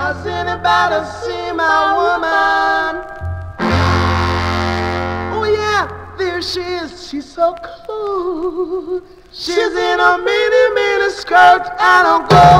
Has anybody seen my woman? Oh yeah, there she is. She's so cool. She's in a mini mini skirt and a gold.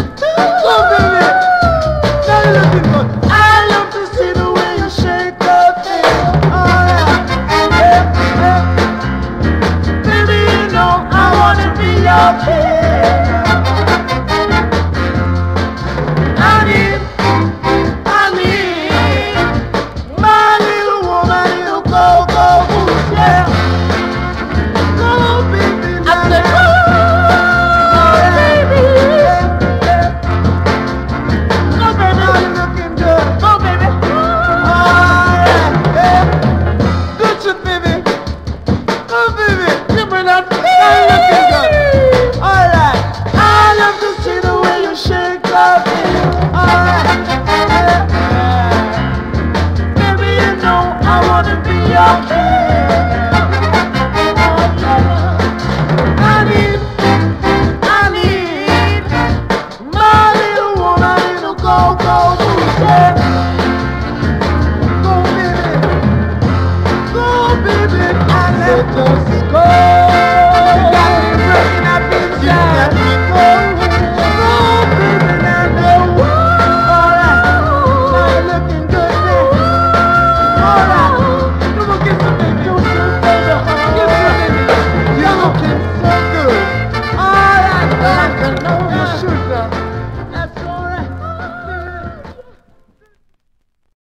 your tears. I wanna be your king.